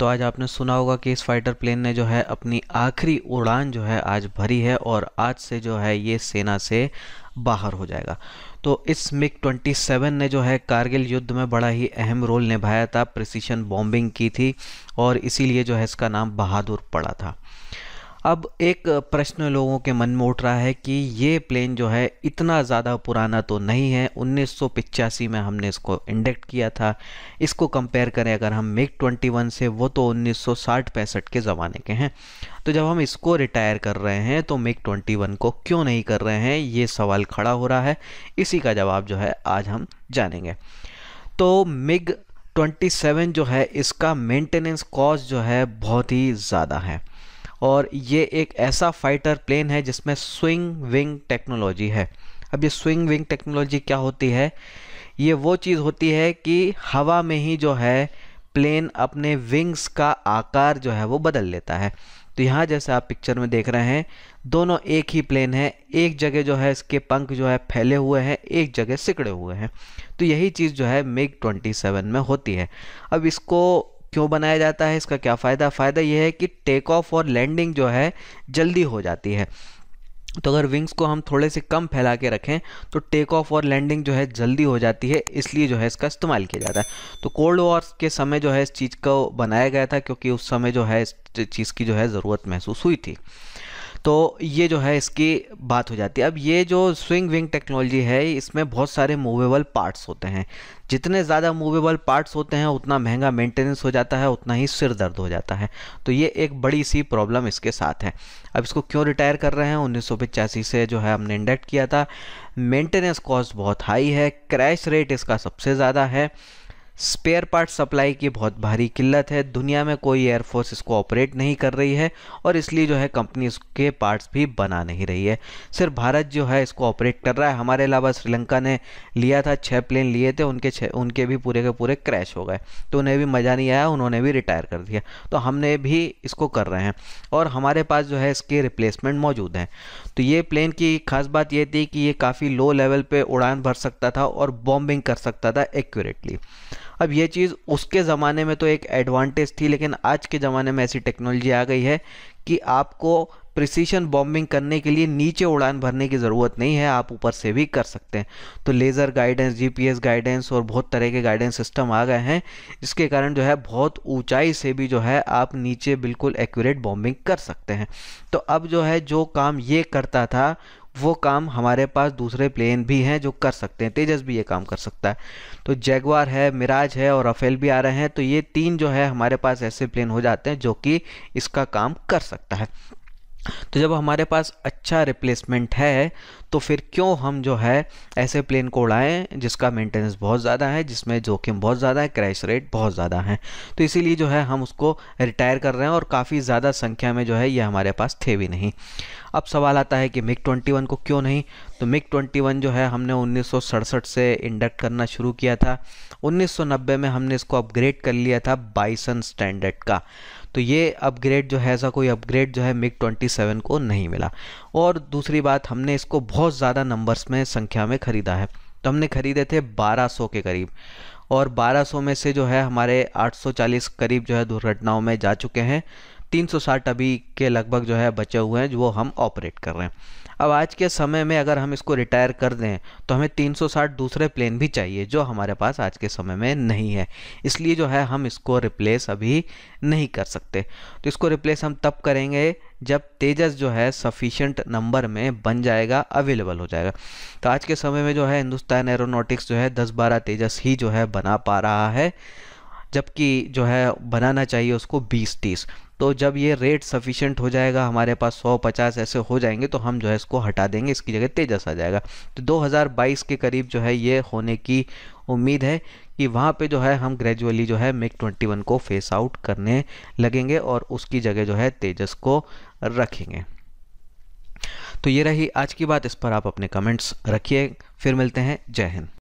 तो आज आपने सुना होगा कि इस फाइटर प्लेन ने जो है अपनी आखिरी उड़ान जो है आज भरी है और आज से जो है ये सेना से बाहर हो जाएगा। तो इस मिग 27 ने जो है कारगिल युद्ध में बड़ा ही अहम रोल निभाया था प्रिसीशन बॉम्बिंग की थी और इसीलिए जो है इसका नाम बहादुर पड़ा था। अब एक प्रश्न लोगों के मन में उठ रहा है कि ये प्लेन जो है, इतना ज़्यादा पुराना तो नहीं है। उन्नीस में हमने इसको इंडेक्ट किया था। इसको कंपेयर करें, अगर हम मिग 21 से, वो तो 1960 पैंसठ के ज़माने के हैं। तो जब हम इसको रिटायर कर रहे हैं तो मिग 21 को क्यों नहीं कर रहे हैं? ये सवाल खड़ा हो रहा है। इसी का जवाब जो है, आज हम जानेंगे। तो मिग 27 जो है, इसका मेंटेनेंस कॉस्ट जो है, बहुत ही ज़्यादा है। और ये एक ऐसा फाइटर प्लेन है जिसमें स्विंग विंग टेक्नोलॉजी है। अब ये स्विंग विंग टेक्नोलॉजी क्या होती है? ये वो चीज़ होती है कि हवा में ही जो है प्लेन अपने विंग्स का आकार जो है वो बदल लेता है। तो यहाँ जैसे आप पिक्चर में देख रहे हैं, दोनों एक ही प्लेन है, एक जगह जो है इसके पंख जो है फैले हुए हैं, एक जगह सिकड़े हुए हैं। तो यही चीज़ जो है मिग 27 में होती है। अब इसको क्यों बनाया जाता है, इसका क्या फ़ायदा? फ़ायदा यह है कि टेक ऑफ़ और लैंडिंग जो है, जल्दी हो जाती है। तो अगर विंग्स को हम थोड़े से कम फैला के रखें तो टेक ऑफ़ और लैंडिंग जो है, जल्दी हो जाती है, इसलिए जो है, इसका इस्तेमाल किया जाता है। तो कोल्ड वॉर के समय जो है, इस चीज़ को बनाया गया था, क्योंकि उस समय जो है, इस चीज़ की जो है, ज़रूरत महसूस हुई थी। तो ये जो है इसकी बात हो जाती है। अब ये जो स्विंग विंग टेक्नोलॉजी है, इसमें बहुत सारे मूवेबल पार्ट्स होते हैं। जितने ज़्यादा मूवेबल पार्ट्स होते हैं, उतना महँगा मेंटेनेंस हो जाता है, उतना ही सिर दर्द हो जाता है। तो ये एक बड़ी सी प्रॉब्लम इसके साथ है। अब इसको क्यों रिटायर कर रहे हैं? उन्नीस से जो है हमने इंडेक्ट किया था। मेंटेनेंस कॉस्ट बहुत हाई है क्रैश रेट इसका सबसे ज़्यादा है। स्पेयर पार्ट सप्लाई की बहुत भारी किल्लत है। दुनिया में कोई एयरफोर्स इसको ऑपरेट नहीं कर रही है और इसलिए जो है कंपनी इसके पार्ट्स भी बना नहीं रही है। सिर्फ़ भारत जो है इसको ऑपरेट कर रहा है। हमारे अलावा श्रीलंका ने लिया था छः प्लेन लिए थे, उनके छः उनके भी पूरे के पूरे क्रैश हो गए। तो उन्हें भी मज़ा नहीं आया, उन्होंने भी रिटायर कर दिया। तो हमने भी इसको कर रहे हैं और हमारे पास जो है इसके रिप्लेसमेंट मौजूद हैं। तो ये प्लेन की खास बात ये थी कि ये काफ़ी लो लेवल पर उड़ान भर सकता था और बॉम्बिंग कर सकता था एक्यूरेटली अब ये चीज़ उसके ज़माने में तो एक एडवांटेज थी, लेकिन आज के ज़माने में ऐसी टेक्नोलॉजी आ गई है कि आपको प्रिसीशन बॉम्बिंग करने के लिए नीचे उड़ान भरने की ज़रूरत नहीं है, आप ऊपर से भी कर सकते हैं। तो लेज़र गाइडेंस जीपीएस गाइडेंस और बहुत तरह के गाइडेंस सिस्टम आ गए हैं, जिसके कारण जो है बहुत ऊंचाई से भी जो है आप नीचे बिल्कुल एक्यूरेट बॉम्बिंग कर सकते हैं। तो अब जो है जो काम ये करता था वो काम हमारे पास दूसरे प्लेन भी हैं जो कर सकते हैं। तेजस भी ये काम कर सकता है। तो जैगवार है मिराज है और रफेल भी आ रहे हैं। तो ये तीन जो है हमारे पास ऐसे प्लेन हो जाते हैं जो कि इसका काम कर सकता है। तो जब हमारे पास अच्छा रिप्लेसमेंट है तो फिर क्यों हम जो है ऐसे प्लेन को उड़ाएँ जिसका मेंटेनेंस बहुत ज़्यादा है, जिसमें जोखिम बहुत ज़्यादा है क्रैश रेट बहुत ज़्यादा है? तो इसीलिए जो है हम उसको रिटायर कर रहे हैं और काफ़ी ज़्यादा संख्या में जो है ये हमारे पास थे भी नहीं। अब सवाल आता है कि मिग 21 को क्यों नहीं? तो मिग 21 जो है, हमने उन्नीस सौ सड़सठ से इंडक्ट करना शुरू किया था। 1990 में हमने इसको अपग्रेड कर लिया था बाइसन स्टैंडर्ड का। तो ये अपग्रेड जो है, ऐसा कोई अपग्रेड जो है, मिग 27 को नहीं मिला। और दूसरी बात, हमने इसको बहुत ज़्यादा नंबर्स में, संख्या में ख़रीदा है। तो हमने ख़रीदे थे 1200 के करीब। और 1200 में से जो है, हमारे 840 करीब जो है, दुर्घटनाओं में जा चुके हैं। 360 अभी के लगभग जो है बचे हुए हैं, जो हम ऑपरेट कर रहे हैं। अब आज के समय में अगर हम इसको रिटायर कर दें तो हमें 360 दूसरे प्लेन भी चाहिए, जो हमारे पास आज के समय में नहीं है। इसलिए जो है हम इसको रिप्लेस अभी नहीं कर सकते। तो इसको रिप्लेस हम तब करेंगे, जब तेजस जो है सफिशेंट नंबर में बन जाएगा अवेलेबल हो जाएगा। तो आज के समय में जो है हिंदुस्तान एरोनॉटिक्स जो है दस बारह तेजस ही जो है बना पा रहा है। जबकि जो है बनाना चाहिए उसको बीस तीस। तो जब ये रेट सफिशेंट हो जाएगा, हमारे पास 150 ऐसे हो जाएँगे तो हम जो है इसको हटा देंगे, इसकी जगह तेजस आ जाएगा। तो 2022 के करीब जो है ये होने की उम्मीद है कि वहाँ पे जो है हम ग्रेजुअली जो है मिग 21 को फेस आउट करने लगेंगे और उसकी जगह जो है तेजस को रखेंगे। तो ये रही आज की बात, इस पर आप अपने कमेंट्स रखिए। फिर मिलते हैं। जय हिंद।